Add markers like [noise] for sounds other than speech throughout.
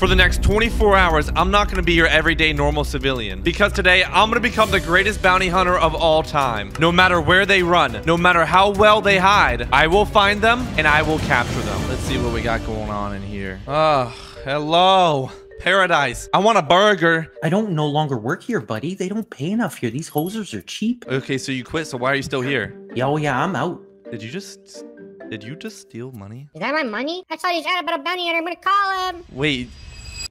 For the next 24 hours, I'm not going to be your everyday normal civilian. Because today, I'm going to become the greatest bounty hunter of all time. No matter where they run, no matter how well they hide, I will find them and I will capture them. Let's see what we got going on in here. Oh, hello. Paradise. I want a burger. I don't no longer work here, buddy. They don't pay enough here. These hosers are cheap. Okay, so you quit, so why are you still here? Yeah, oh yeah, I'm out. Did you just... Did you just steal money? Is that my money? I thought he's out about a bounty hunter. I'm gonna call him. Wait.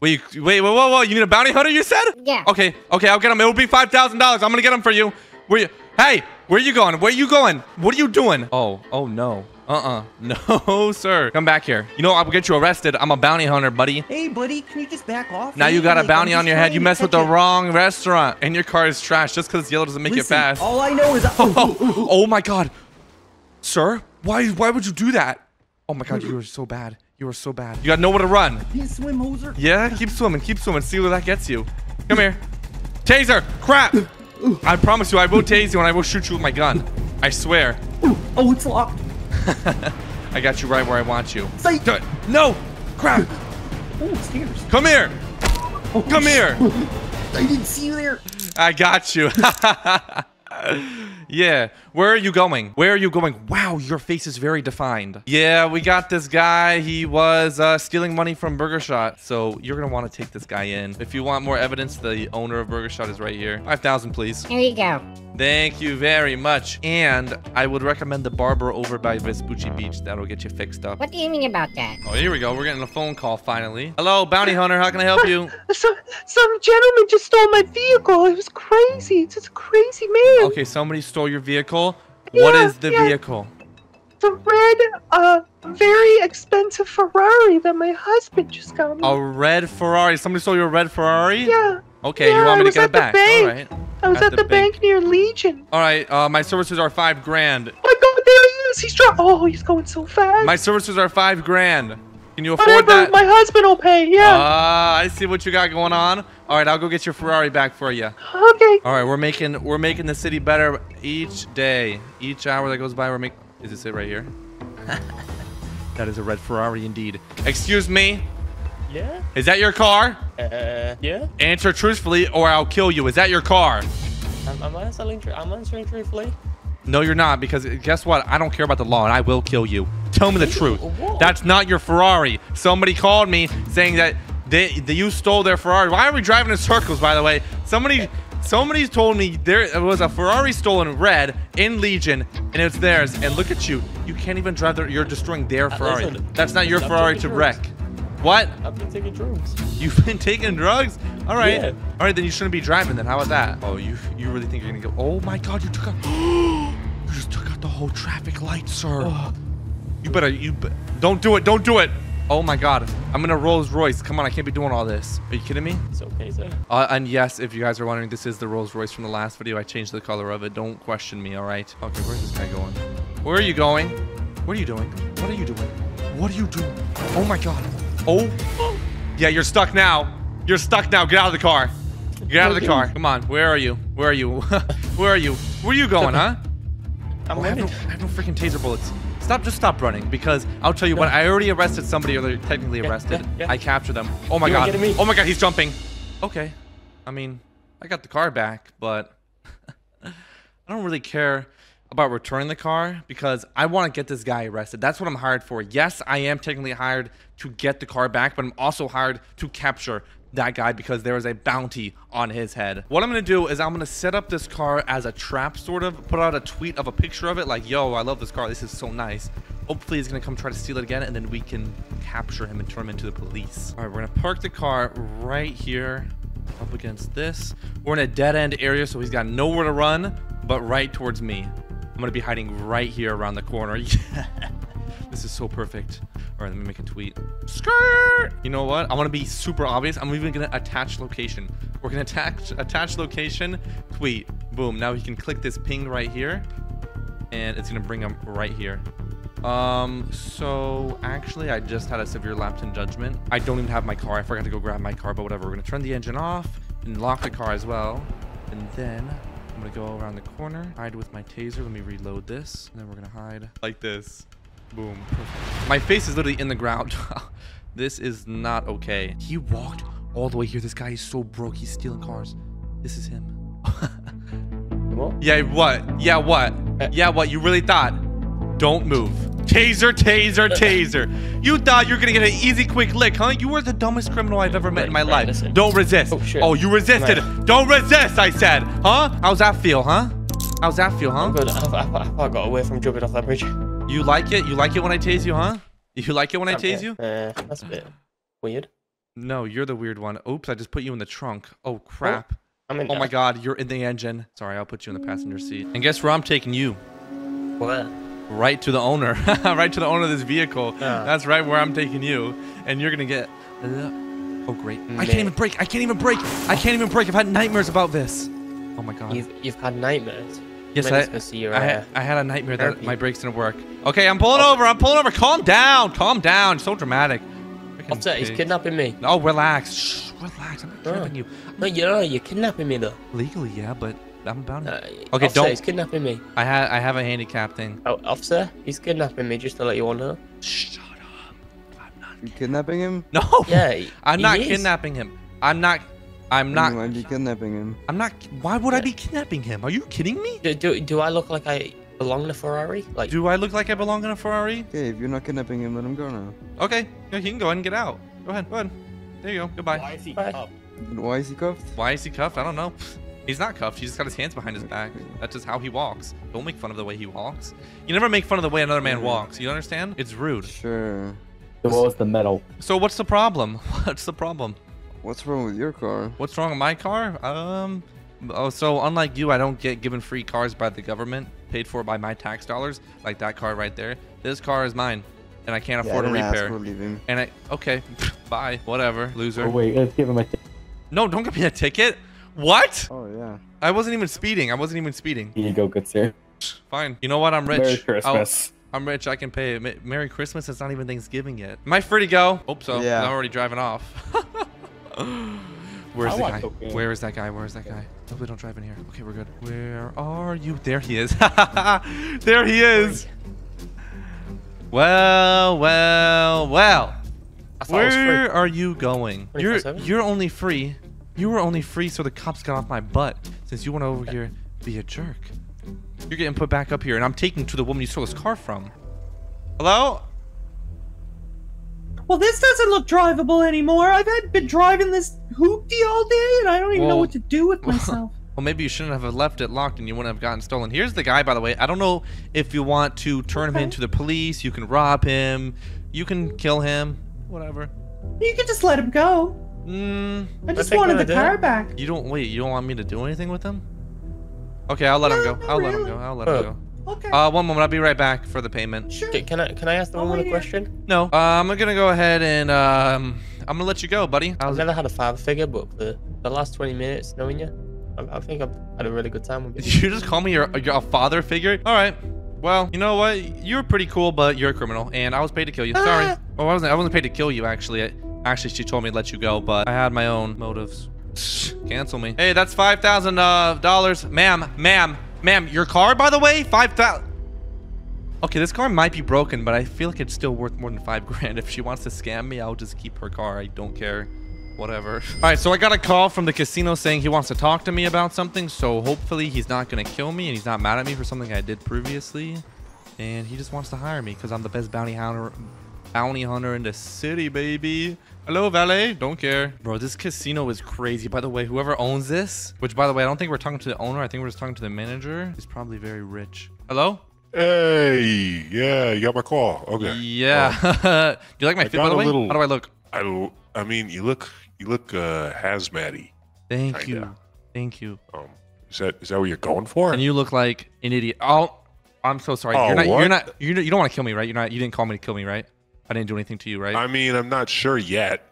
Wait, wait, whoa, whoa, whoa. You need a bounty hunter, you said? Yeah. Okay, okay, I'll get him. It will be $5,000. I'm gonna get him for you. Where you... Hey, where are you going? Where are you going? What are you doing? Oh, oh no. Uh-uh. [laughs] No, sir. Come back here. You know, I'll get you arrested. I'm a bounty hunter, buddy. Hey, buddy, can you just back off? Now you got a bounty I'm on your head. You to messed with the it. wrong restaurant. And your car is trash just because it's yellow doesn't make Listen, it fast. all I know is Oh, [laughs] oh my god. Sir, why why would you do that? Oh my god, you are so bad. You are so bad. You got nowhere to run. you swim hoser. Yeah, keep swimming, keep swimming. See where that gets you. Come here. Taser! Crap! I promise you, I will tase you and I will shoot you with my gun. I swear. Oh, it's locked. [laughs] I got you right where I want you. Psych. No! Crap! Oh, stairs. Come here! Oh, Come here! [laughs] I didn't see you there. I got you. [laughs] yeah. Where are you going? Where are you going? Wow, your face is very defined. Yeah, we got this guy. He was uh, stealing money from Burger Shot. So you're going to want to take this guy in. If you want more evidence, the owner of Burger Shot is right here. 5,000, please. Here you go. Thank you very much. And I would recommend the barber over by Vespucci Beach. That'll get you fixed up. What do you mean about that? Oh, here we go. We're getting a phone call finally. Hello, bounty hunter. How can I help you? [laughs] Some some gentleman just stole my vehicle. It was crazy. It's just a crazy man. Okay, somebody stole your vehicle. What Yeah, is the yeah. vehicle? The red, uh, very expensive Ferrari that my husband just got me. A red Ferrari. Somebody stole your red Ferrari? Yeah. Okay, you want me to get it back? bank. All right. I was At at, the the, bank. bank. near Legion. All right. Uh, my services are five grand. Oh my god, there he is. He's driving. Oh, he's going so fast. My services are five grand. Can you afford Whatever, that? my husband will pay. Yeah. Ah, I see what you got going on. All right, I'll go get your Ferrari back for you. okay. All right, we're making we're making the city better each day, each hour that goes by. We're making. Is this it right here? [laughs] that is a red Ferrari indeed. Excuse me. Yeah? Is that your car? Uh, yeah? Answer truthfully, or I'll kill you. Is that your car? I'm, I'm answering, I'm answering truthfully. No, you're not, because guess what? I don't care about the law, and I will kill you. Tell me the truth. That's not your Ferrari. Somebody called me saying that they, that you stole their Ferrari. Why are we driving in circles, by the way? Somebody, somebody told me there was a Ferrari stolen red in Legion, and it's theirs. And look at you. You can't even drive their. You're destroying their Ferrari. listen, That's not your Ferrari to wreck. What? I've been taking drugs. You've been taking drugs? All right. Yeah. All right, then you shouldn't be driving then. How about that? Oh, you you really think you're gonna go? Oh my God, you took out. [gasps] you just took out the whole traffic light, sir. Oh. You better you be, don't do it. Don't do it. Oh my God, I'm in a Rolls Royce. Come on, I can't be doing all this. Are you kidding me? It's okay, sir. Uh, and yes, if you guys are wondering, this is the Rolls Royce from the last video. I changed the color of it. Don't question me, all right? Okay, where's this guy going? Where are you going? What are you doing? What are you doing? What are you doing? Oh my God. Oh. Yeah, you're stuck now. You're stuck now. Get out of the car. Get out of the car. Come on. Where are you? Where are you? [laughs] Where are you? Where are you going, huh? I'm Oh, I, have no. I have no freaking taser bullets. Stop, just stop running because I'll tell you what, I already arrested somebody or they're technically arrested. yeah, yeah. I captured them. Oh my You god. Oh my god, he's jumping. Okay. I mean, I got the car back, but [laughs] I don't really care about returning the car because I want to get this guy arrested. That's what I'm hired for. Yes, I am technically hired to get the car back, but I'm also hired to capture that guy because there is a bounty on his head. What I'm going to do is I'm going to set up this car as a trap sort of, put out a tweet of a picture of it like, yo, I love this car. This is so nice. Hopefully he's going to come try to steal it again and then we can capture him and turn him into the police. All right, we're going to park the car right here up against this. We're in a dead end area, so he's got nowhere to run, but right towards me. I'm gonna be hiding right here around the corner. [laughs] Yeah. This is so perfect. All right, let me make a tweet. Skirt! You know what? I want to be super obvious. I'm even gonna attach location. We're gonna attach attach location, tweet. Boom. Now he can click this ping right here, and it's gonna bring him right here. Um, so actually, I just had a severe lapse in judgment. I don't even have my car. I forgot to go grab my car, but whatever. We're gonna turn the engine off and lock the car as well. And then I'm gonna go around the corner, hide with my taser. Let me reload this. And then we're gonna hide like this. Boom. Perfect. My face is literally in the ground. [laughs] This is not okay. He walked all the way here. This guy is so broke. He's stealing cars. This is him. Yeah, what? Yeah, what? Eh. Yeah, what? You really thought? Don't move. Taser, taser, [laughs] taser. You thought you were gonna get an easy, quick lick, huh? You were the dumbest criminal I've ever met in my Right, right, life. listen. Don't resist. Oh. Oh, you resisted. Right. Don't resist, I said. Huh? How's that feel, huh? How's that feel, huh? I'm good. [laughs] I, I, I got away from jumping off that bridge. You like it? You like it when I tase you, huh? You like it when I tase you? Uh, that's a bit weird. No, you're the weird one. Oops, I just put you in the trunk. Oh, crap. I'm in Oh my god, you're in the engine. Sorry, I'll put you in the passenger seat. And guess where I'm taking you? Where? Right to the owner. [laughs] right to the owner of this vehicle. Ah. That's right where I'm taking you. And you're gonna get. Oh, great. I can't even break. I can't even break. I can't even break. I've had nightmares about this. Oh my god. You've you've had nightmares. Yes, I, it's 'cause you're, I, uh, had, I had a nightmare that my brakes didn't work. Okay, I'm pulling over. I'm pulling over. Calm down. Calm down. So dramatic. Officer, he's kidnapping me. Oh, relax. Shh, relax. I'm not Oh. kidnapping you. No, you're you're kidnapping me though. Legally, yeah, but I'm about Uh, okay, officer, don't- He's kidnapping me. I have I have a handicap thing. Oh, officer, he's kidnapping me. Just to let you all know. Shut up. I'm not. You kidnapping him? No. Yeah, he- [laughs] I'm he not is. kidnapping him. I'm not. I'm You not. might be kidnapping him. I'm not. Why would I be kidnapping him? Are you kidding me? Do, do, do I look like I belong in a Ferrari? Like, Do I look like I belong in a Ferrari? Okay, if you're not kidnapping him, let him go now. Okay. Yeah, he can go ahead and get out. Go ahead. Go ahead. There you go. Goodbye. Why is he Bye. cuffed? Why is he cuffed? Why is he cuffed? I don't know. [laughs] He's not cuffed. He's just got his hands behind his back. That's just how he walks. Don't make fun of the way he walks. You never make fun of the way another man walks. You understand? It's rude. Sure. So what was the metal? So what's the problem? [laughs] What's the problem? What's wrong with your car? What's wrong with my car? Um, oh, so unlike you, I don't get given free cars by the government, paid for by my tax dollars, like that car right there. This car is mine, and I can't Yeah, afford I a didn't ask repair. for leaving. And I, okay, [laughs] bye, whatever, loser. Oh wait, let's give him a. T- No, don't give me a ticket. What? Oh yeah. I wasn't even speeding. I wasn't even speeding. Here you go, good sir. Fine. You know what? I'm rich. Merry I'll- Christmas. I'm rich. I can pay. Merry Christmas. It's not even Thanksgiving yet. Am I free to go? Hope so. Yeah. I'm already driving off. [laughs] [gasps] Where's the guy? cocaine. Where is that guy? Where is that guy? Hopefully don't drive in here. Okay, we're good. Where are you? There he is. [laughs] there he is. Well, well, well. I thought it was free. Where are you going? You're you're only free. You were only free so the cops got off my butt since you went over here be a jerk. You're getting put back up here, and I'm taking to the woman you stole this car from. Hello? Well, this doesn't look drivable anymore. I've had been driving this hoopty all day, and I don't even know what to do with [laughs] myself. Well, maybe you shouldn't have left it locked and you wouldn't have gotten stolen. Here's the guy, by the way. I don't know if you want to turn him into the police. You can rob him. You can kill him. Whatever. you could just let him go. Mm, I just think wanted the car it. back. you don't wait. You don't want me to do anything with him? Okay, I'll let him go. I'll let him go. I'll let him go. Okay. Uh, one moment. I'll be right back for the payment. sure. Okay, Can I can I ask the Oh, woman a question? No, uh, I'm gonna go ahead and um, I'm gonna let you go, buddy. I've never had a father figure, but for the last 20 minutes knowing you, I, I think I've had a really good time with Did [laughs] you. you just call me your, your father figure? All right. Well, you know what? You're pretty cool, but you're a criminal, and I was paid to kill you. Sorry. Ah. Well, I wasn't. I wasn't paid to kill you. Actually, I, actually, she told me to let you go, but I had my own motives. [laughs] Cancel me. Hey, that's five thousand uh, dollars, ma'am, ma'am, ma'am. Your car, by the way, five thousand. Okay, this car might be broken, but I feel like it's still worth more than five [laughs] grand. If she wants to scam me, I'll just keep her car. I don't care. Whatever. [laughs] All right, so I got a call from the casino saying he wants to talk to me about something. So hopefully he's not gonna kill me and he's not mad at me for something I did previously. And he just wants to hire me because I'm the best bounty hunter, bounty hunter in the city, baby. Hello, valet. Don't care, bro. This casino is crazy. By the way, whoever owns this, which by the way, I don't think we're talking to the owner. I think we're just talking to the manager. He's probably very rich. Hello. Hey, yeah, you got my call. Okay. Yeah. [laughs] do you like my I fit, by the way? little- How do I look? I, I mean, you look, you look uh, hazmatty. Thank Kinda. you. Thank you. Um, is that is that what you're going for? And you look like an idiot. Oh, I'm so sorry. Oh, you're not. You're not. You you don't want to kill me, right? You're not. You didn't call me to kill me, right? I didn't do anything to you, right? I mean, I'm not sure yet.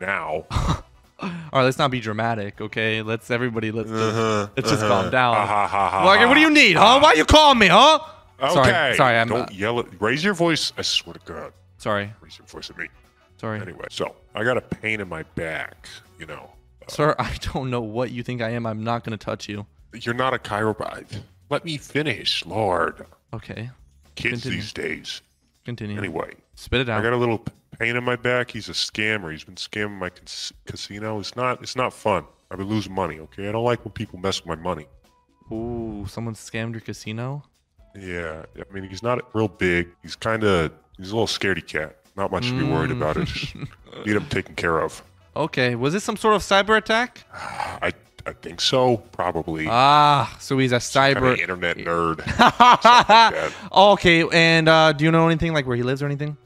Now. [laughs] All right, let's not be dramatic, okay? Let's everybody let's just, Uh-huh, let's just uh-huh. calm down. Like, what do you need, huh? Why you calling me, huh? Okay. Sorry, sorry, I'm Don't uh, yell at. Raise your voice. I swear to God. sorry, Raise your voice at me. sorry, Anyway, so I got a pain in my back. You know, sir. I don't know what you think I am. I'm not gonna touch you. you're not a chiropractor. Let me finish, Lord. Okay. Kids Continue. these days Continue. Anyway, Spit it out. I got a little pain in my back. He's a scammer. He's been scamming my cas- casino. It's not. It's not fun. I've been losing money. Okay, I don't like when people mess with my money. Ooh, someone scammed your casino. Yeah, I mean he's not real big. He's kind of he's a little scaredy cat. Not much to be worried about. It. Just mm. need him taken care of. Okay, was this some sort of cyber attack? I I think so. Probably. Ah, so he's a cyber. internet nerd. [laughs] that. okay, and uh, do you know anything like where he lives or anything?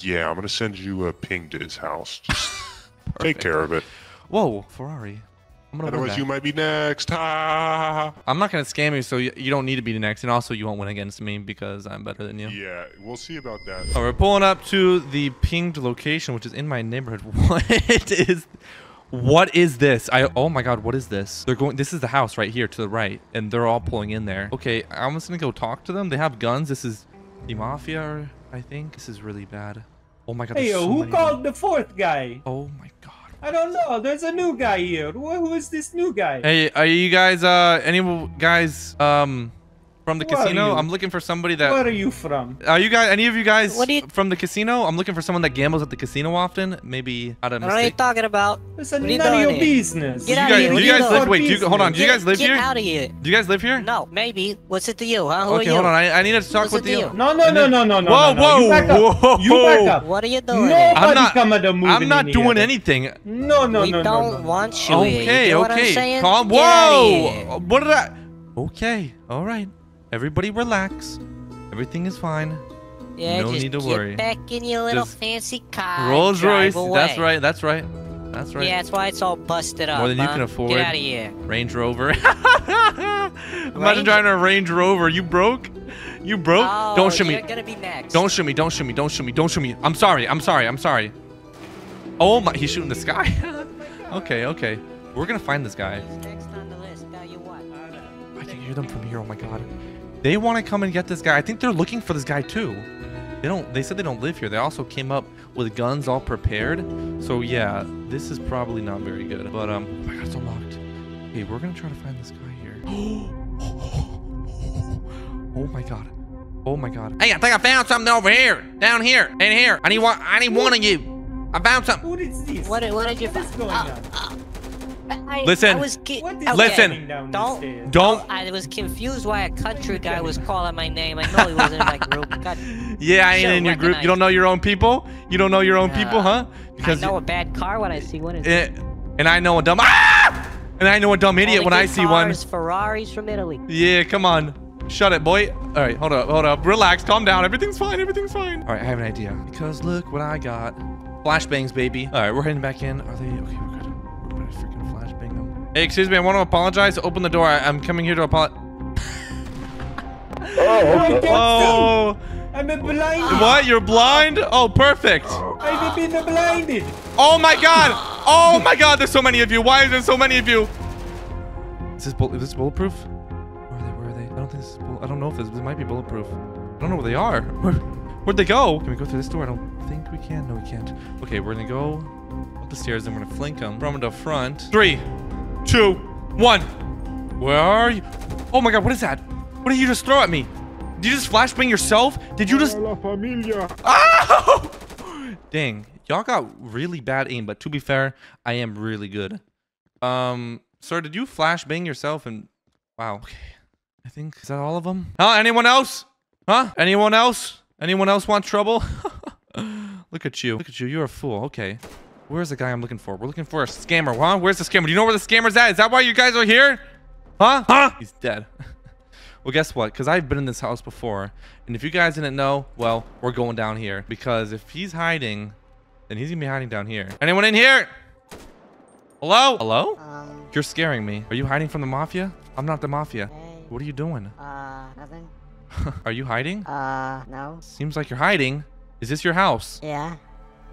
Yeah, I'm gonna send you a ping to his house. Just [laughs] take care of it. Whoa, Ferrari. I'm gonna Otherwise, you might be next. Ha! I'm not gonna scam you, so you, you don't need to be the next, and also you won't win against me because I'm better than you. Yeah, we'll see about that. Oh, we're pulling up to the pinged location, which is in my neighborhood. [laughs] What is, what is this? I oh my god, what is this? They're going. This is the house right here to the right, and they're all pulling in there. Okay, I'm just gonna go talk to them. They have guns. This is the mafia, I think this is really bad. Oh my god. Hey, there's so who called them. the fourth guy? Oh my god. I don't know. There's a new guy here. Who, is this new guy? Hey, are you guys uh any guys um from the Who are casino? I'm looking for somebody that. Where are you from? Are you guys? Any of you guys What do you- from the casino? I'm looking for someone that gambles at the casino often. Maybe out of What are you talking about? It's What none of your here? business. Get you out guys, of here. do you guys live? Wait, do you, hold on. Do you guys live get here? out of here. Do you guys live here? No, maybe. What's it to you, huh? Who okay, are you? hold on. I, I need to talk What's with you. No, no, no, no, no, no. Whoa, no, no. You back up. whoa, You back up. What are you doing? Nobody here? I'm not- come at the moving I'm not doing anything. No, no, we no, don't no, no. want you. Okay, You know what I'm okay. Calm. Get outta here. Whoa! What did I? Okay. All right. Everybody relax. Everything is fine. Yeah, No need to get worry. back in your little Just fancy car. Rolls Royce. That's right. That's right. That's right. Yeah, that's why it's all busted up. More than you can afford. Get out of here. Range Rover. [laughs] Imagine Range- driving a Range Rover. You broke? You broke? Oh, don't shoot me. Gonna be next. Don't shoot me. Don't shoot me. Don't shoot me. Don't shoot me. I'm sorry. I'm sorry. I'm sorry. Oh my. He's shooting the sky. [laughs] okay. Okay. We're gonna find this guy. Next on the list? Tell you what. I can hear them from here. Oh my god. They want to come and get this guy. I think they're looking for this guy too. They don't. They said they don't live here. They also came up with guns all prepared. So yeah, this is probably not very good. But um, oh my god, it's unlocked. Okay, we're gonna try to find this guy here. [gasps] Oh my god. Oh my god. Hey, I think I found something over here. Down here. In here. I need one. I need one of you. I found something. What is this? What, what did you What is find? going Oh, on? I, Listen. I was ki- okay. Listen. happening down Don't- Don't. I was confused why a country guy was calling my name. I know he wasn't in my group. [laughs] God, Yeah, I ain't in your group. You don't know your own people. You don't know your own people, huh? Because I know a bad car when I see one. It's Eh, and I know a dumb. Ah! And I know a dumb idiot only when I good see one. cars, Ferraris from Italy. Yeah, come on. Shut it, boy. All right, hold up, hold up. Relax, calm down. Everything's fine, everything's fine. All right, I have an idea. Because look what I got. Flashbangs, baby. All right, we're heading back in. Are they? Okay, Hey, excuse me. I want to apologize. Open the door. I, I'm coming here to apologize. [laughs] Oh, okay. Oh, I'm a blinded. what? You're blind? Oh, perfect. I've been blinded. Oh my god! Oh my god, there's so many of you. Why is there so many of you? Is this, bull is this bulletproof? Where are they? Where are they? I don't think this is bull I don't know if this, this might be bulletproof. I don't know where they are. Where, where'd they go? Can we go through this door? I don't think we can. No, we can't. Okay, we're gonna go up the stairs and we're gonna flank them from the front. Three, two, one. Where are you? Oh my god, what is that? What did you just throw at me? Did you just flashbang yourself? Did you just... Oh! [laughs] Dang, y'all got really bad aim, but to be fair, I am really good. Um, sir, did you flashbang yourself and... Wow. Okay. I think, is that all of them? Huh? Anyone else? Huh? Anyone else? Anyone else want trouble? [laughs] Look at you. Look at you. You're a fool. Okay. Where's the guy I'm looking for? We're looking for a scammer. Huh? Where's the scammer? Do you know where the scammer's at? Is that why you guys are here? Huh? Huh? He's dead. [laughs] well, guess what? Because I've been in this house before. And if you guys didn't know, well, we're going down here. Because if he's hiding, then he's going to be hiding down here. Anyone in here? Hello? Hello? Um, You're scaring me. Are you hiding from the mafia? I'm not the mafia. hey, What are you doing? uh, nothing. [laughs] are you hiding? Uh, no. Seems like you're hiding. Is this your house? Yeah,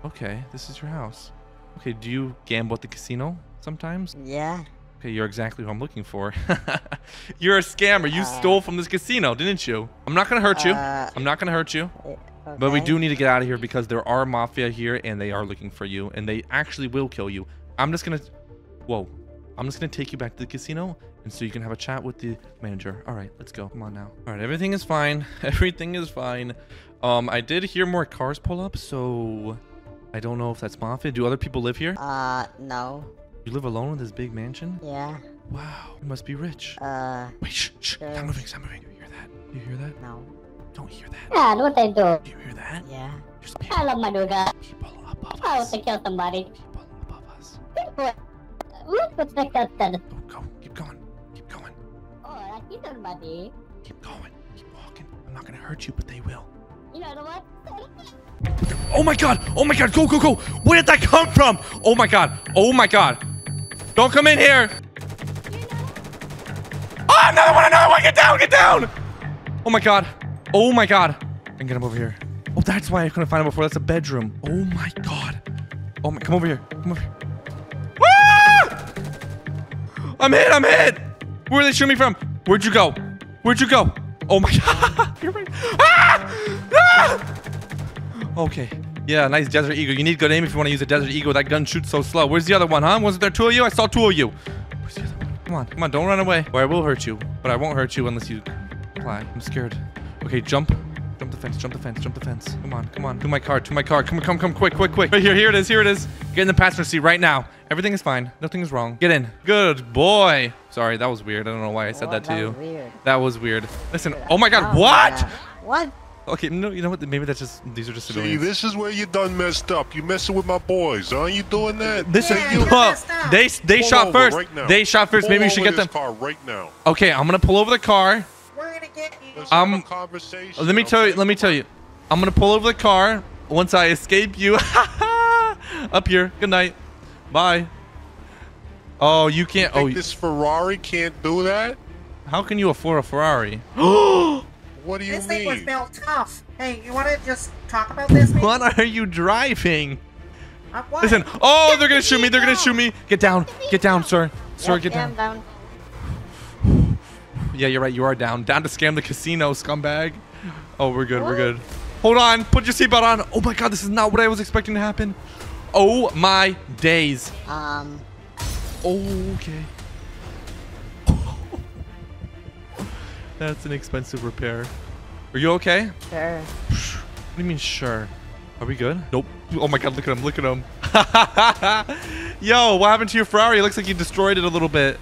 Okay, this is your house. Okay, do you gamble at the casino sometimes? yeah. Okay, you're exactly who I'm looking for. [laughs] you're a scammer. You Uh, stole from this casino, didn't you? I'm not gonna hurt you. Uh, I'm not gonna hurt you. Okay. But we do need to get out of here because there are mafia here and they are looking for you and they actually will kill you. I'm just gonna. Whoa. I'm just gonna take you back to the casino, and so you can have a chat with the manager. All right, let's go. Come on now. All right, everything is fine. [laughs] Everything is fine. Um, I did hear more cars pull up, so I don't know if that's mafia. Do other people live here? Uh, no. You live alone in this big mansion? Yeah. Wow, you must be rich. Uh, Wait, shh, shh. Sure. Stop moving, stop moving. You hear that? Do you hear that? no. Don't hear that. Yeah, what they do? Do you hear that? Yeah. There's people, I love Maduga. people above Oh, us. to kill somebody. People above us. Look what's next up then. Go, go. Keep going. Keep going. Oh, I see somebody. Keep going. Keep walking. I'm not gonna hurt you, but they will. Oh my god! Oh my god! Go, go, go! Where did that come from? Oh my god! Oh my god! Don't come in here! Oh, another one! Another one! Get down! Get down! Oh my god! Oh my god! And get him over here. Oh, that's why I couldn't find him before. That's a bedroom. Oh my god! Oh my! Come over here! Come over here! Ah! I'm hit! I'm hit! Where are they shooting me from? Where'd you go? Where'd you go? Oh my [laughs] god! You're right. Ah! Ah! [laughs] Okay. Yeah, nice Desert Eagle. You need good aim if you want to use a Desert Eagle. That gun shoots so slow. Where's the other one, huh? Wasn't there two of you? I saw two of you. Where's the other one? Come on, come on. Don't run away. Or I will hurt you. But I won't hurt you unless you fly. I'm scared. Okay, jump. Jump the fence, jump the fence, jump the fence. Come on, come on. To my car, to my car. Come, come, come, quick, quick, quick. Right here, here it is, here it is. Get in the passenger seat right now. Everything is fine. Nothing is wrong. Get in. Good boy. Sorry, that was weird. I don't know why I said that to you. Weird. That was weird. Listen. Oh my god, Oh, what? yeah. What? Okay, no, you know what? Maybe that's just, these are just See, this is where you done messed up. You messing with my boys, huh? You doing that? This Yeah, you're well, messed up. they they Pull shot over first. right now. they shot first. Pull Maybe we should over get them. car right now. Okay, I'm gonna pull over the car. We're gonna get you. Let's Um, have a conversation. Let me tell you. Let me tell you. I'm gonna pull over the car once I escape you. [laughs] Up here. Good night. Bye. Oh, you can't. Think Oh, this Ferrari can't do that? how can you afford a Ferrari? [gasps] [gasps] What do you This thing was mean? built tough. Hey, you wanna just talk about this? maybe? what are you driving? Uh. Listen. Oh, they're gonna shoot me. They're gonna shoot me. Get down. Get down, sir. Sir, Yep, get down. Down. Yeah, you're right. You are down. Down to scam the casino, scumbag. Oh, we're good. We're good. Hold on. Put your seatbelt on. Oh my god, this is not what I was expecting to happen. Oh my days. Um, Okay. That's an expensive repair. Are you okay? sure. What do you mean, sure? Are we good? Nope. Oh my god, look at him. Look at him. [laughs] Yo, what happened to your Ferrari? It looks like you destroyed it a little bit.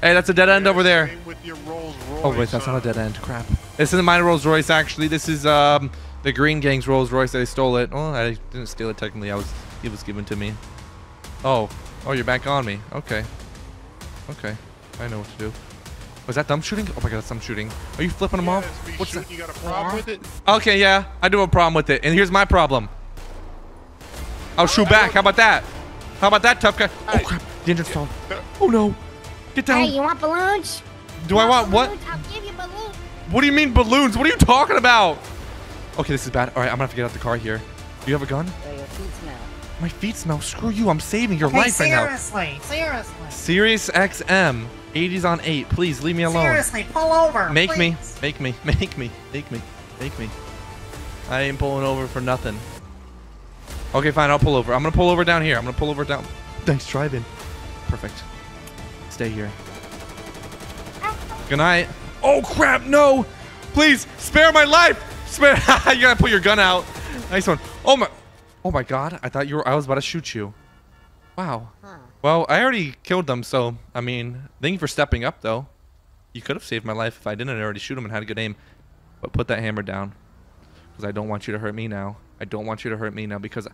Hey, that's a dead end over there. With your Rolls Royce, Oh wait, that's huh? not a dead end. Crap. This isn't my Rolls Royce actually. This is um the Green Gang's Rolls Royce. I stole it. Well, I didn't steal it technically. I was it was given to me. Oh, oh, you're back on me. Okay, okay. I know what to do. Was that dumb shooting? Oh my god, that's dumb shooting. Are you flipping them Yeah, off? that's What's shooting. that? You got a problem with it? Okay, yeah, I do have a problem with it. And here's my problem. I'll shoot back. How about that? How about that, tough guy? Oh crap, the engine's stalled. Oh no. Get down. Hey, you want balloons? Do I want what? I'll give you balloons. What do you mean balloons? What are you talking about? Okay, this is bad. All right, I'm gonna have to get out the car here. Do you have a gun? So your feet smell. My feet smell. Screw you. I'm saving your Hey, life right now. seriously, seriously, Sirius XM, 80s on 8. Please leave me alone. seriously, pull over. Make me, make me, make me, make me, make me. I ain't pulling over for nothing. Okay, fine. I'll pull over. I'm gonna pull over down here. I'm gonna pull over down. Thanks, driving. Perfect. Stay here. Good night. Oh crap! No! Please spare my life. Spare. [laughs] you gotta put your gun out. Nice one. Oh my. Oh my God! I thought you were. I was about to shoot you. Wow. Huh. Well, I already killed them, so I mean, thank you for stepping up, though. You could have saved my life if I didn't already shoot him and had a good aim. But put that hammer down, because I don't want you to hurt me now. I don't want you to hurt me now because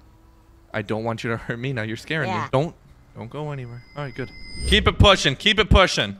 I don't want you to [laughs] hurt me now. You're scaring me. Don't, don't go anywhere. All right, good. Keep it pushing. Keep it pushing.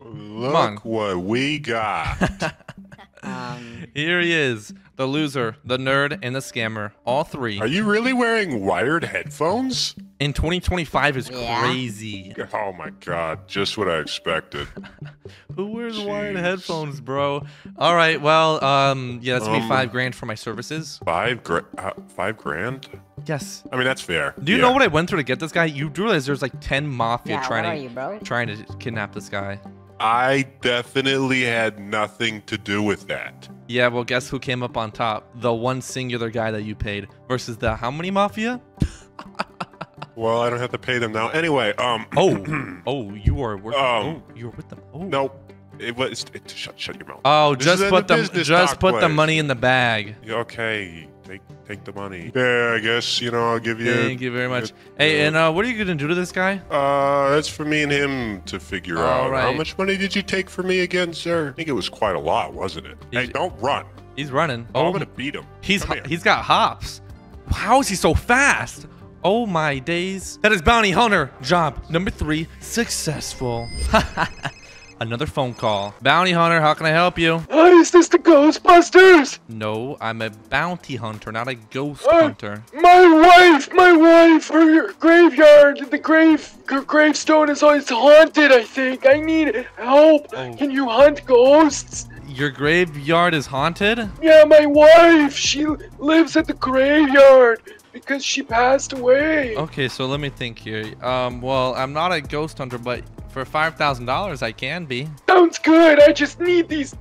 Look what we got. [laughs] Um, [laughs] Here he is, the loser, the nerd, and the scammer. All three. Are you really wearing wired headphones? In 2025 is Yeah. crazy. Oh my god, just what I expected. [laughs] Who wears wired headphones, bro? All right, well, um, yeah, that's gonna be Um, five grand for my services. Five grand? uh, five grand? Yes. I mean, that's fair. Do you Yeah. know what I went through to get this guy? You do realize there's like 10 mafia yeah, trying to you, bro? trying to kidnap this guy. I definitely had nothing to do with that. Yeah, well, guess who came up on top? The one singular guy that you paid versus the how many mafia? [laughs] Well, I don't have to pay them now. Anyway, um. Oh, [clears throat] oh, you are working. Um, oh, you're with them. Oh. No, it was. It, shut, shut your mouth. Oh, This just put the just put the money in the bag. Okay, take take the money. Yeah, I guess you know I'll give you. Thank you very much. you- Hey, uh, and uh, what are you gonna do to this guy? Uh, that's for me and him to figure All out. How much money did you take for me again, sir? I think it was quite a lot, wasn't it? Hey, don't run. He's running. Oh, Oh, I'm gonna beat him. he's he's got hops. How is he so fast? Oh my days. That is bounty hunter job number three successful. [laughs] Another phone call. Bounty hunter, how can I help you? Hi, is this the Ghostbusters? No, I'm a bounty hunter, not a ghost Uh, hunter. My wife, my wife, her graveyard, the grave, her gravestone is always haunted. I think I need help. Oh. Can you hunt ghosts? Your graveyard is haunted? Yeah, my wife. She lives at the graveyard because she passed away. Okay, so let me think here. Um, well, I'm not a ghost hunter, but for five thousand dollars, I can be. Sounds good. I just need these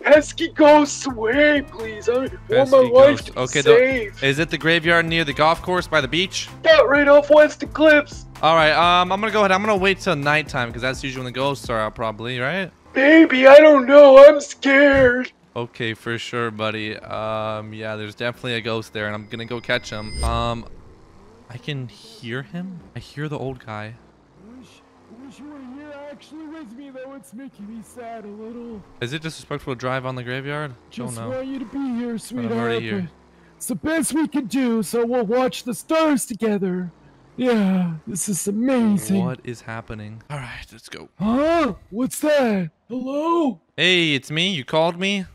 pesky ghosts away, please. I want my wife to Okay, safe. Is it the graveyard near the golf course by the beach? Got right off West Eclipse. All right. Um, I'm gonna go ahead. I'm gonna wait till nighttime because that's usually when the ghosts are out, probably, right? Maybe. I don't know. I'm scared. Okay, for sure, buddy. Um, yeah, there's definitely a ghost there, and I'm gonna go catch him. Um, I can hear him. I hear the old guy. wish you were here actually with me, though. It's making me sad a little. Is it disrespectful to drive on the graveyard? Just want you to be here, sweetheart. already here. It's the best we can do, so we'll watch the stars together. Yeah, this is amazing. What is happening? All right, let's go. Huh? What's that? Hello? Hey, it's me. You called me.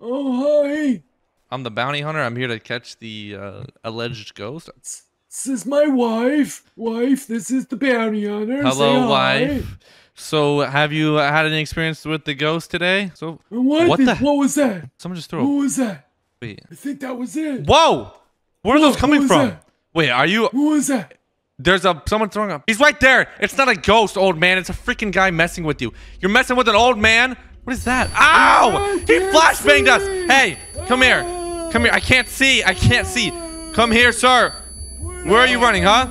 Oh, hi. I'm the bounty hunter. I'm here to catch the uh, alleged ghost. This is my wife. Wife, this is the bounty hunter. Hello, wife. So, have you had any experience with the ghost today? So, What, What the- What was that? someone just threw. What was that? Wait. I think that was it. Whoa! Where are Whoa, those coming from? that? Wait, are you? Who was that? There's a someone throwing up. He's right there. It's not a ghost, old man. It's a freaking guy messing with you. You're messing with an old man. What is that? Ow! He flashbanged us. Hey, come here. Come here. I can't see. I can't see. Come here, sir. Where are you running, huh?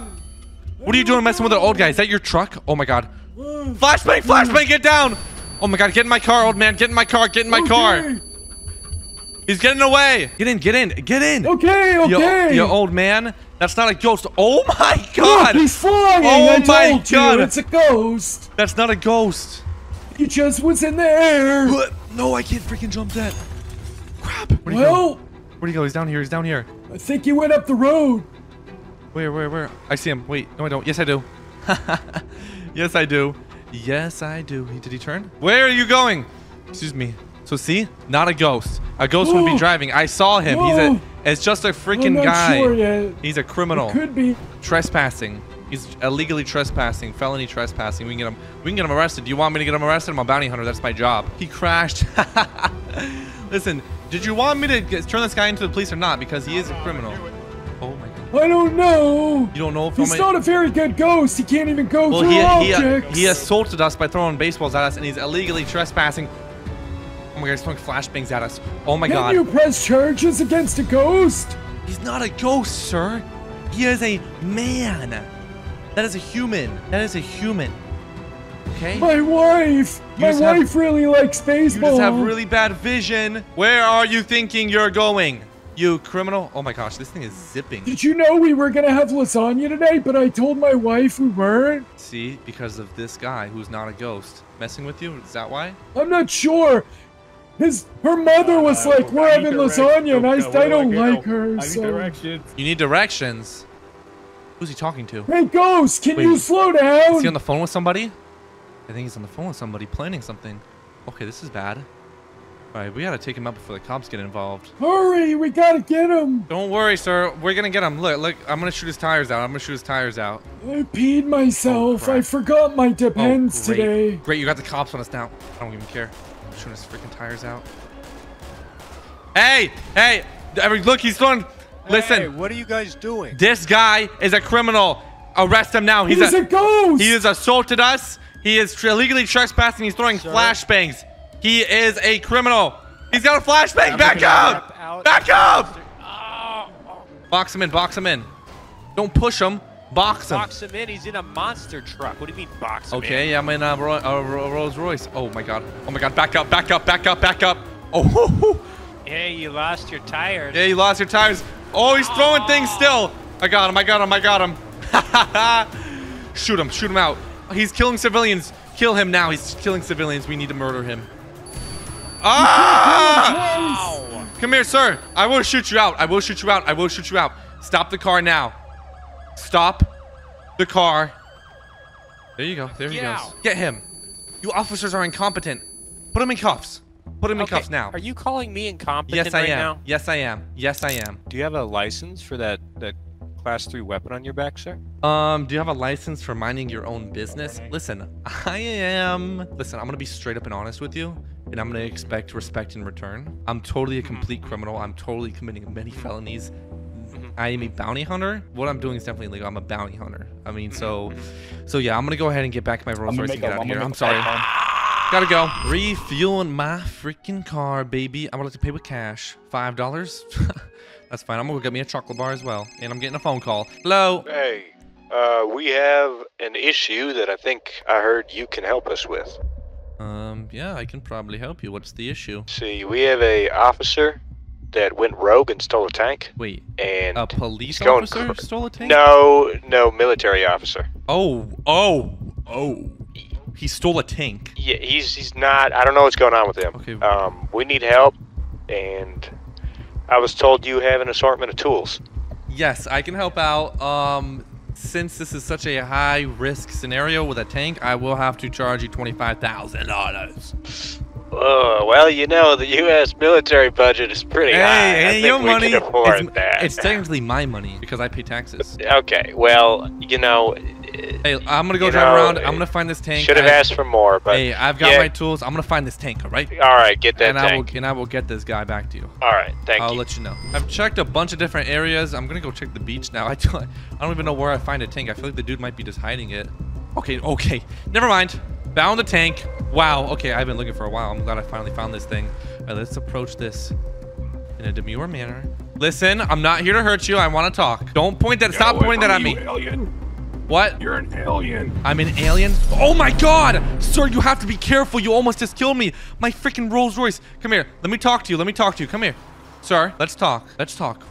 What are you doing messing with an old guy? Is that your truck? Oh my god. Flashbang, flashbang, get down. Oh my god, get in my car, old man. Get in my car. Get in my car. He's getting away. Get in, get in, get in. Okay, okay. you old man. That's not a ghost. Oh my Look, god. he's flying. Oh I my God. you, it's a ghost. That's not a ghost. He just was in the air. What? No, I can't freaking jump that. Crap. Where'd he Well, go? Where'd he go? He's down here. He's down here. I think he went up the road. Where, where, where? I see him. Wait. No, I don't. Yes, I do. [laughs] yes, I do. Yes, I do. Did he turn? Where are you going? Excuse me. So see, not a ghost. A ghost would be driving. I saw him. He's a. It's just a freaking guy. sure. He's a criminal. Could be. Trespassing. He's illegally trespassing, felony trespassing. We can get him. We can get him arrested. Do you want me to get him arrested? I'm a bounty hunter. That's my job. He crashed. [laughs] Listen, did you want me to get, turn this guy into the police or not? Because he is a criminal. I don't know. You don't know if He's not a very good ghost. He can't even go Well, through he, he, uh, objects. he assaulted us by throwing baseballs at us, and he's illegally trespassing. Oh my god, he's throwing flashbangs at us. Oh my Can god. you press charges against a ghost? He's not a ghost, sir. He is a man. That is a human. That is a human. Okay? My wife. You My just have- wife really likes baseball. You just have really bad vision. Where are you thinking you're going? You criminal. Oh my gosh, this thing is zipping. Did you know we were gonna have lasagna today, but I told my wife we weren't? See, because of this guy who's not a ghost. Messing with you? Is that why? I'm not sure. His her mother was like, "We're having lasagna," and I, I don't like her. So, You need directions. Who's he talking to? hey, ghost, can Wait, you slow down? Is down? he on the phone with somebody? I think he's on the phone with somebody planning something. Okay, this is bad. Alright, we gotta take him out before the cops get involved. Hurry, we gotta get him. Don't worry, sir. We're gonna get him. Look, look, I'm gonna shoot his tires out. I'm gonna shoot his tires out. I peed myself. Oh, crap. I forgot my Oh, depends great. today. Great, you got the cops on us now. I don't even care. I'm shooting his freaking tires out. Hey, hey, every look, he's throwing. Listen, what are you guys doing? this guy is a criminal. Arrest him now. He's, He's a ghost. He has assaulted us. He is illegally trespassing. He's throwing Sir? flashbangs. He is a criminal. He's got a flashbang. Back up. out- Back up. Box him in. Box him in. Don't push him. Box him. Box him in. He's in a monster truck. What do you mean box him in? Okay, I'm in a, Ro- a Ro- Rolls Royce. Oh my god. Oh my god. Back up, back up, back up, back up. Oh, [laughs] hoo, hoo. Hey, you lost your tires. yeah, you lost your tires. Oh, he's throwing things still. I got him, I got him, I got him. [laughs] shoot him, shoot him out. He's killing civilians. Kill him now. He's killing civilians. We need to murder him. Ah! Come here, sir. I will shoot you out. I will shoot you out. I will shoot you out. Stop the car now. Stop the car. There you go. There he Get goes. out. Get him. You officers are incompetent. Put him in cuffs. Put him in Okay, cuffs now. Are you calling me incompetent Yes, I right am. now? Yes, I am. Yes, I am. Do you have a license for that that class three weapon on your back, sir? Um, do you have a license for minding your own business? Listen, I am. Listen, I'm gonna be straight up and honest with you, and I'm gonna expect respect in return. I'm totally a mm-hmm. complete criminal. I'm totally committing many [laughs] felonies. Mm-hmm. I am a bounty hunter. What I'm doing is definitely illegal. I'm a bounty hunter. I mean, mm-hmm. so, so yeah, I'm gonna go ahead and get back in my Rolls Royce and get a- out of I'm here. I'm sorry. phone Gotta go. Refueling my freaking car, baby. I'm gonna have to pay with cash. Five dollars. [laughs] That's fine. I'm gonna go get me a chocolate bar as well, and I'm getting a phone call. Hello. Hey, uh, we have an issue that I think I heard you can help us with. Um, yeah, I can probably help you. What's the issue? See, we have a officer that went rogue and stole a tank. Wait, and a police officer stole a tank? No, no, military officer. Oh, oh, oh. He stole a tank. Yeah, he's he's not. I don't know what's going on with him. Okay. Um, we need help, and I was told you have an assortment of tools. Yes, I can help out. Um, since this is such a high risk scenario with a tank, I will have to charge you twenty-five thousand dollars. Oh, well, you know, the U.S. military budget is pretty Hey, high. I hey, think your we money. can afford It's, that. it's technically my money because I pay taxes. [laughs] Okay, well, you know, Hey, I'm gonna go You drive know, around. I'm eh, gonna find this tank. should have asked for more, but hey, I've got yeah. my tools. I'm gonna find this tank. All right. All right, get that and I will tank. and I will get this guy back to you. All right, thank I'll you. let you know. I've checked a bunch of different areas. I'm gonna go check the beach now. [laughs] I don't, I don't even know where I find a tank. I feel like the dude might be just hiding it. Okay, okay. Never mind. Found the tank. Wow. Okay, I've been looking for a while. I'm glad I finally found this thing. All right, let's approach this in a demure manner. Listen, I'm not here to hurt you. I want to talk. Don't point that. Stop pointing that at me. Alien. What? You're an alien. I'm an alien? Oh my god! Sir, you have to be careful. You almost just killed me. My freaking Rolls Royce. Come here. Let me talk to you. Let me talk to you. Come here. Sir, let's talk. Let's talk.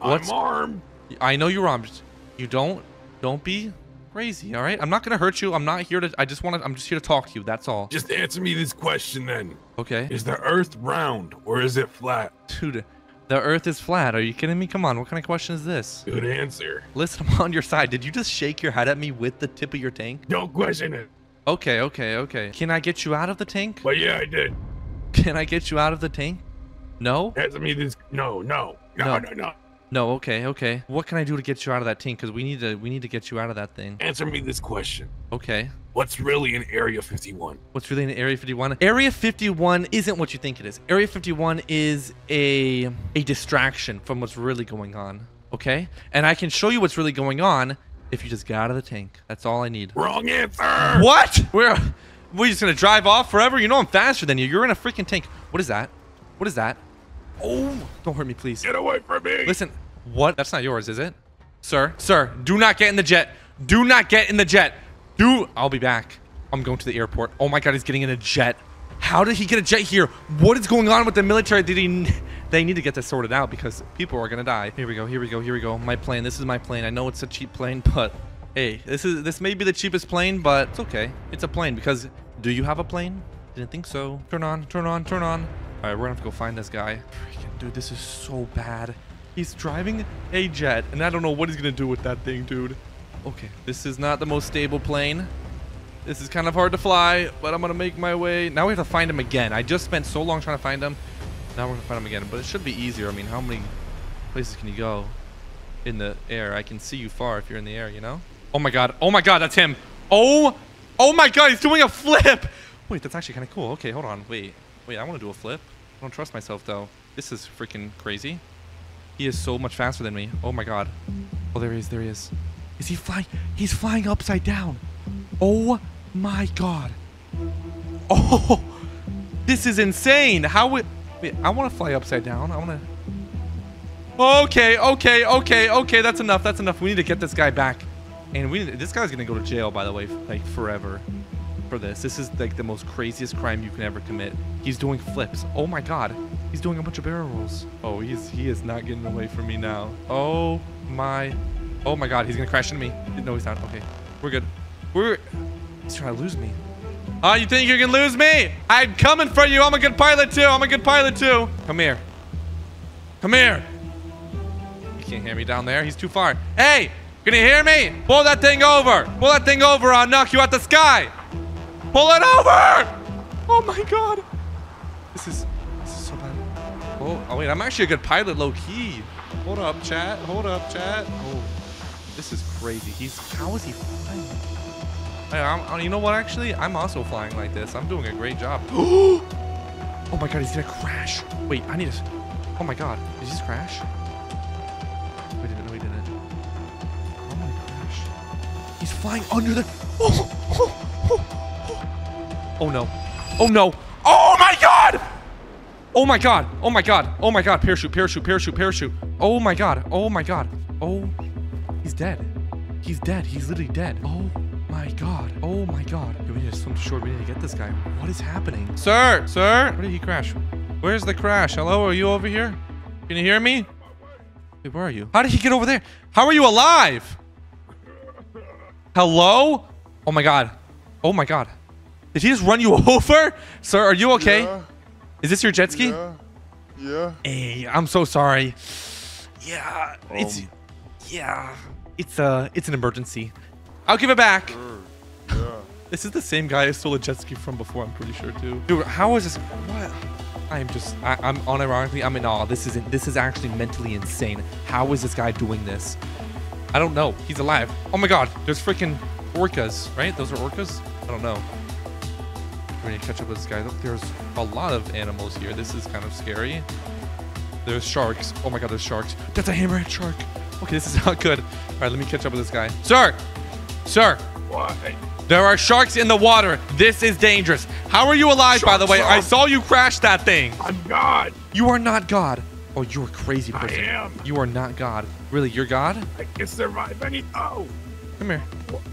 I'm armed. I know you're armed. You don't don't be crazy, all right? I'm not going to hurt you. I'm not here to I just want to I'm just here to talk to you. That's all. Just answer me this question then. Okay. Is the Earth round or is it flat? Dude, the earth is flat. Are you kidding me? Come on. What kind of question is this? Good answer. Listen, I'm on your side. Did you just shake your head at me with the tip of your tank? Don't question it. Okay, okay, okay. Can I get you out of the tank? Well, yeah, I did. Can I get you out of the tank? No? Answer me this. No, no, no, No. no, no. No, okay, okay. What can I do to get you out of that tank? Because we need to we need to get you out of that thing. Answer me this question. Okay. What's really in Area 51? What's really in Area 51? Area 51 isn't what you think it is. Area 51 is a a distraction from what's really going on. Okay? And I can show you what's really going on if you just get out of the tank. That's all I need. Wrong answer. What? We're we're just gonna drive off forever? You know I'm faster than you. You're in a freaking tank. What is that? What is that? Oh, don't hurt me, please. Get away from me. Listen, what? That's not yours, is it? Sir, sir, do not get in the jet. Do not get in the jet. Do. I'll be back. I'm going to the airport. Oh my God, he's getting in a jet. How did he get a jet here? What is going on with the military? Did he? They need to get this sorted out because people are gonna die. Here we go. Here we go. Here we go. My plane. This is my plane. I know it's a cheap plane, but hey, this is this may be the cheapest plane, but it's okay. It's a plane because do you have a plane? Didn't think so. Turn on. Turn on. Turn on. All right, we're gonna have to go find this guy. Freaking dude, this is so bad. He's driving a jet, and I don't know what he's gonna do with that thing, dude. Okay, this is not the most stable plane. This is kind of hard to fly, but I'm gonna make my way. Now we have to find him again. I just spent so long trying to find him. Now we're gonna find him again, but it should be easier. I mean, how many places can you go in the air? I can see you far if you're in the air, you know? Oh my god. Oh my god, that's him. Oh, oh my god, he's doing a flip. Wait, that's actually kind of cool. Okay, hold on. Wait, wait, I want to do a flip. Don't trust myself though. This is freaking crazy. He is so much faster than me. Oh my god. Oh, there he is. There he is. Is he flying? He's flying upside down. Oh my god. Oh, this is insane. How would? Wait, I want to fly upside down. I want to. Okay, okay, okay, okay. That's enough. That's enough. We need to get this guy back. And we this guy's gonna go to jail, by the way, like forever for this. This is like the most craziest crime you can ever commit. He's doing flips. Oh my god. He's doing a bunch of barrel rolls. Oh, he's he is not getting away from me now. Oh my Oh my god, he's gonna crash into me. No, he's not. Okay. We're good. We're he's trying to lose me. Oh, you think you can lose me? I'm coming for you. I'm a good pilot too. I'm a good pilot too. Come here. Come here. You can't hear me down there. He's too far. Hey, can you hear me? Pull that thing over. Pull that thing over. I'll knock you out the sky. Pull it over. Oh my god. This is this is so bad. Oh, oh wait, I'm actually a good pilot, low key. Hold up, chat. Hold up, chat. Oh, this is crazy. He's how is he flying? Hey, I'm, uh, you know what? Actually, I'm also flying like this. I'm doing a great job. [gasps] oh my god, he's gonna crash. Wait, I need to. Oh my god, did he just crash? Wait, didn't. No, he didn't. Oh my gosh. He's flying under the. Oh, oh, oh, oh. oh no. Oh no. Oh my god! Oh my god. Oh my god. Oh my god. Parachute, parachute, parachute, parachute. Oh my god. Oh my god. Oh. He's dead. He's dead. He's literally dead. Oh my god. Oh my god. Okay, we need to swim to shore. We need to get this guy. What is happening? Sir! Sir! Where did he crash? Where's the crash? Hello? Are you over here? Can you hear me? Wait, where are you? How did he get over there? How are you alive? Hello? Oh my god. Oh my god. Did he just run you [laughs] over? Sir, are you okay? Yeah. Is this your jet ski? Yeah. Yeah. Hey, I'm so sorry. Yeah, it's Um. yeah, it's uh, it's an emergency. I'll give it back. [laughs] Yeah. This is the same guy I stole a jet ski from before. I'm pretty sure too. Dude, how is this? What? I'm just, I, I'm unironically, I'm in awe. This isn't. This is actually mentally insane. How is this guy doing this? I don't know. He's alive. Oh my god, there's freaking orcas, right? Those are orcas? I don't know. We need to catch up with this guy. Look, there's a lot of animals here. This is kind of scary. There's sharks. Oh my god, there's sharks. That's a hammerhead shark. Okay, this is [laughs] not good. All right, let me catch up with this guy. Sir! Sir! Why? There are sharks in the water. This is dangerous. How are you alive, by the way? I saw you crash that thing. I'm God. You are not God. Oh, you're a crazy person. I am. You are not God. Really, you're God? I can survive any. Oh, Come here.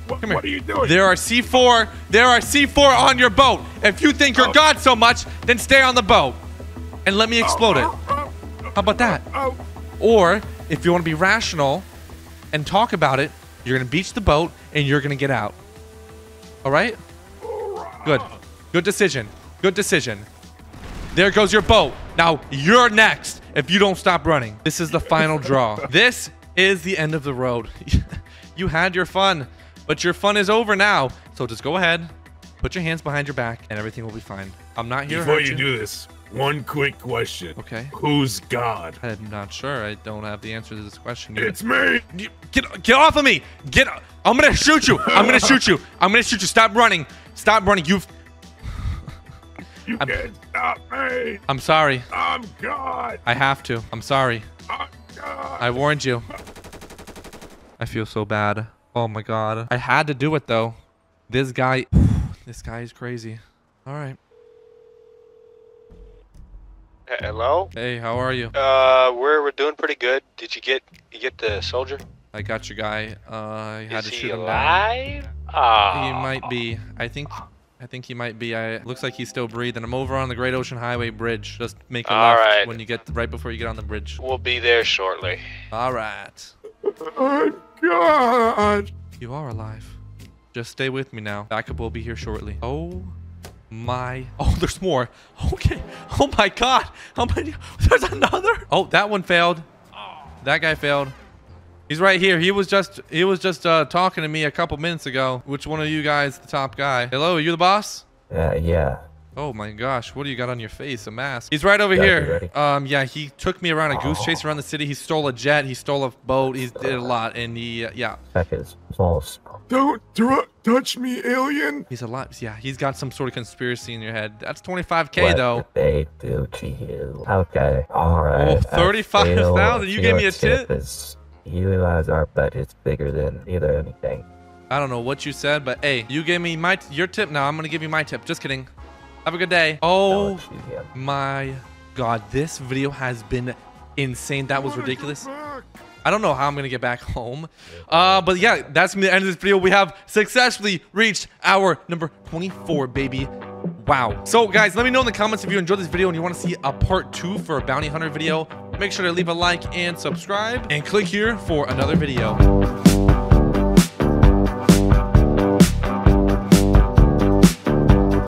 what, Come here. what are you doing? There are C4. There are C4 on your boat. If you think you're Oh. God so much, then stay on the boat and let me oh, explode it. Oh, oh, oh, How about that? oh. oh. Or if you want to be rational and talk about it, you're going to beach the boat and you're going to get out. All right? Good. Good decision. Good decision. There goes your boat. Now you're next if you don't stop running. This is the final draw. [laughs] This is the end of the road. [laughs] you had your fun, but your fun is over now. So just go ahead, put your hands behind your back, and everything will be fine. I'm not here to Before hurt you do this, one quick question. Okay. Who's God? I'm not sure. I don't have the answer to this question. yet. It's me. Get get off of me! Get! I'm gonna shoot you! I'm gonna shoot you! [laughs] I'm gonna shoot you! Stop running! Stop running! You've. You I'm- can't stop me. I'm sorry. I'm God. I have to. I'm sorry. I'm God. I warned you. [laughs] I feel so bad. Oh my god. I had to do it though. This guy. [sighs] This guy is crazy. All right. Hello? Hey, how are you? Uh, we're we're doing pretty good. Did you get you get the soldier? I got your guy. Uh, I had Is to he shoot him down. alive? Ah. He might be. I think. I think he might be. I looks like he's still breathing. I'm over on the Great Ocean Highway Bridge. Just make a All left right. when you get right before you get on the bridge. We'll be there shortly. All right. I'm God. You are alive. Just stay with me now. Backup will be here shortly. Oh my. Oh, there's more. Okay. Oh my god. How many? [laughs] There's another. Oh, that one failed. That guy failed. He's right here. He was just he was just uh, talking to me a couple minutes ago. Which one of you guys the top guy? Hello, are you the boss? Uh, yeah. Oh my gosh, what do you got on your face? A mask. He's right over Got here. Um, yeah, he took me around a goose chase around the city. He stole a jet. He stole a boat. He did a lot, and he, uh, yeah, Check his balls. Don't tr- touch me, alien. he's a lot. Yeah, he's got some sort of conspiracy in your head. That's 25k what though. did they do to you? Okay, alright. Oh, I 35,000? You gave me a tip? is- You realize our budget's bigger than either anything. I don't know what you said, but hey, you gave me my your tip. Now I'm gonna give you my tip. Just kidding. Have a good day. Oh Don't shoot him. my god, this video has been insane. That was ridiculous. I don't know how I'm gonna get back home. Uh, but yeah, that's gonna be the end of this video. We have successfully reached our number 24, baby. Wow. So guys, let me know in the comments if you enjoyed this video and you want to see a part two for a bounty hunter video. Make sure to leave a like and subscribe and click here for another video.